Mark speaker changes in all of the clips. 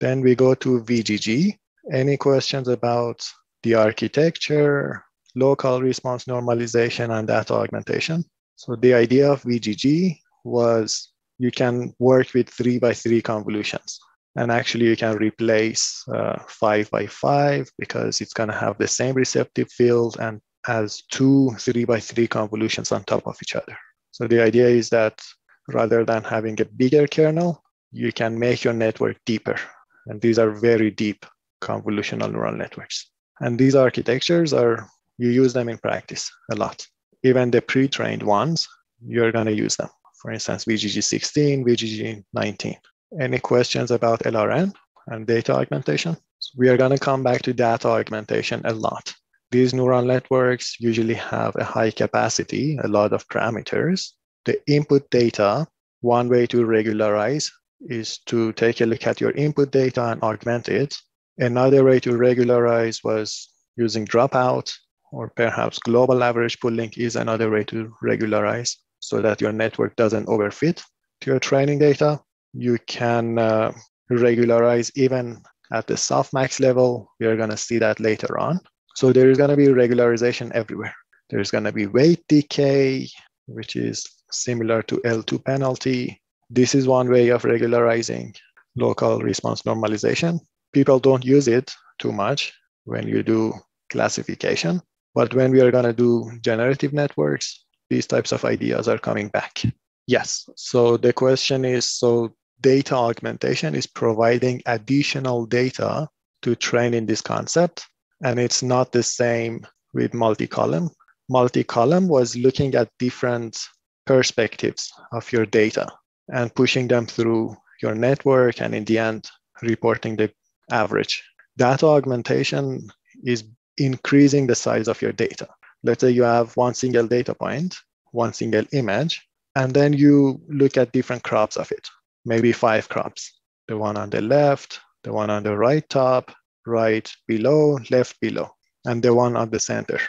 Speaker 1: Then we go to VGG. Any questions about the architecture, local response normalization, and data augmentation? So the idea of VGG was you can work with three by three convolutions. And actually, you can replace uh, five by five because it's going to have the same receptive field and has two three by three convolutions on top of each other. So the idea is that rather than having a bigger kernel, you can make your network deeper. And these are very deep convolutional neural networks. And these architectures are, you use them in practice a lot. Even the pre trained ones, you're going to use them. For instance, VGG 16, VGG 19. Any questions about LRN and data augmentation? We are going to come back to data augmentation a lot. These neural networks usually have a high capacity, a lot of parameters. The input data, one way to regularize is to take a look at your input data and augment it. Another way to regularize was using dropout, or perhaps global average pooling is another way to regularize so that your network doesn't overfit to your training data. You can uh, regularize even at the softmax level. We are going to see that later on. So there is going to be regularization everywhere. There's going to be weight decay, which is similar to L2 penalty. This is one way of regularizing local response normalization. People don't use it too much when you do classification, but when we are going to do generative networks, these types of ideas are coming back. Yes. So the question is so data augmentation is providing additional data to train in this concept and it's not the same with multi-column. Multi-column was looking at different perspectives of your data and pushing them through your network and in the end reporting the average. Data augmentation is increasing the size of your data. Let's say you have one single data point, one single image, and then you look at different crops of it, maybe five crops. The one on the left, the one on the right top, right below, left below, and the one at the center.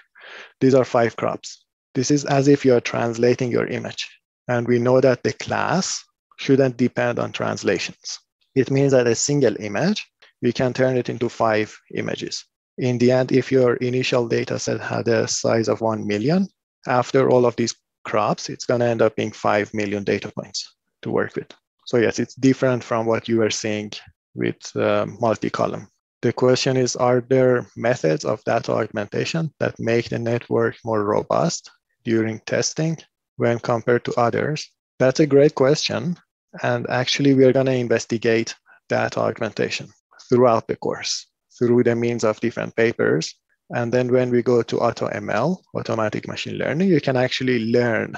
Speaker 1: These are five crops. This is as if you're translating your image. And we know that the class shouldn't depend on translations. It means that a single image, we can turn it into five images. In the end, if your initial data set had a size of 1 million, after all of these crops, it's going to end up being 5 million data points to work with. So yes, it's different from what you were seeing with uh, multi-column. The question is, are there methods of data augmentation that make the network more robust during testing when compared to others? That's a great question. And actually, we are going to investigate data augmentation throughout the course through the means of different papers. And then when we go to AutoML, automatic machine learning, you can actually learn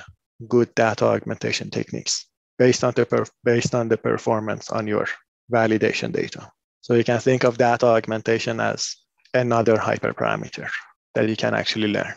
Speaker 1: good data augmentation techniques based on the, per- based on the performance on your validation data. So you can think of data augmentation as another hyperparameter that you can actually learn.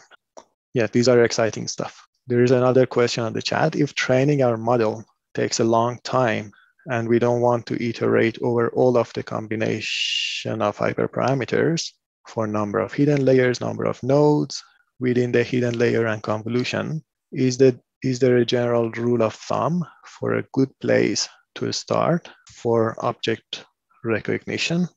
Speaker 1: Yeah, these are exciting stuff. There is another question on the chat. If training our model takes a long time and we don't want to iterate over all of the combination of hyperparameters for number of hidden layers, number of nodes within the hidden layer and convolution, is, that, is there a general rule of thumb for a good place to start for object recognition.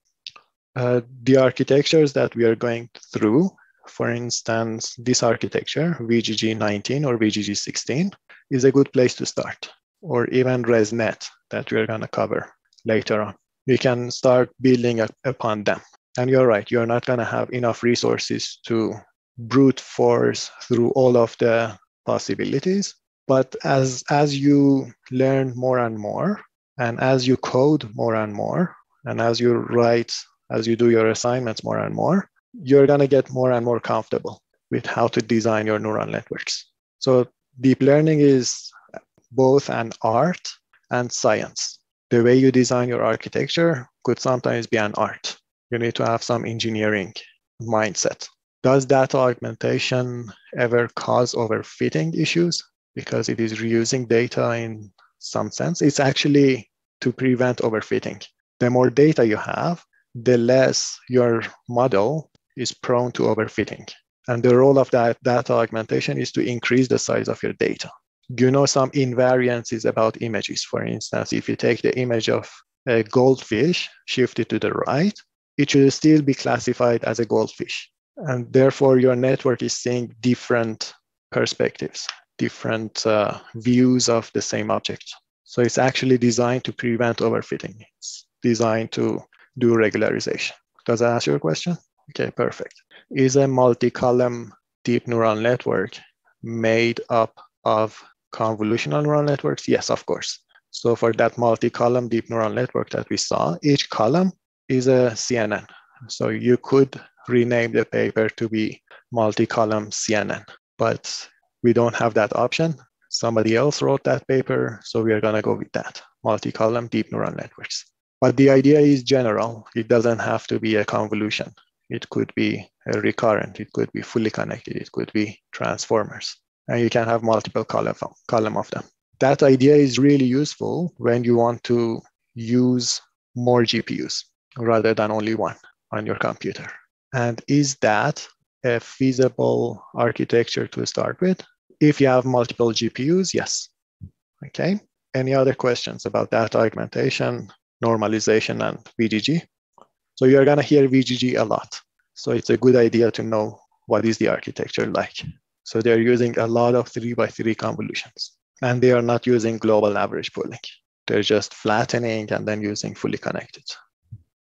Speaker 1: Uh, the architectures that we are going through, for instance, this architecture, VGG19 or VGG16, is a good place to start, or even ResNet that we're going to cover later on. We can start building up upon them. And you're right, you're not going to have enough resources to brute force through all of the possibilities. But as, as you learn more and more, and as you code more and more, and as you write, as you do your assignments more and more, you're going to get more and more comfortable with how to design your neural networks. So deep learning is both an art and science. The way you design your architecture could sometimes be an art. You need to have some engineering mindset. Does data augmentation ever cause overfitting issues because it is reusing data in some sense? It's actually to prevent overfitting the more data you have, the less your model is prone to overfitting. And the role of that data augmentation is to increase the size of your data. You know some invariances about images. For instance, if you take the image of a goldfish shifted to the right, it should still be classified as a goldfish. And therefore, your network is seeing different perspectives, different uh, views of the same object. So it's actually designed to prevent overfitting. It's designed to do regularization. Does that answer your question? Okay, perfect. Is a multi-column deep neural network made up of convolutional neural networks? Yes, of course. So for that multi-column deep neural network that we saw, each column is a CNN. So you could rename the paper to be multi-column CNN, but we don't have that option. Somebody else wrote that paper, so we are gonna go with that, multi-column deep neural networks. But the idea is general. It doesn't have to be a convolution. It could be a recurrent. It could be fully connected. It could be transformers. And you can have multiple column, column of them. That idea is really useful when you want to use more GPUs rather than only one on your computer. And is that a feasible architecture to start with? If you have multiple GPUs, yes. Okay. Any other questions about that augmentation, normalization, and VGG? So you're going to hear VGG a lot. So it's a good idea to know what is the architecture like. So they're using a lot of three by three convolutions and they are not using global average pooling. They're just flattening and then using fully connected.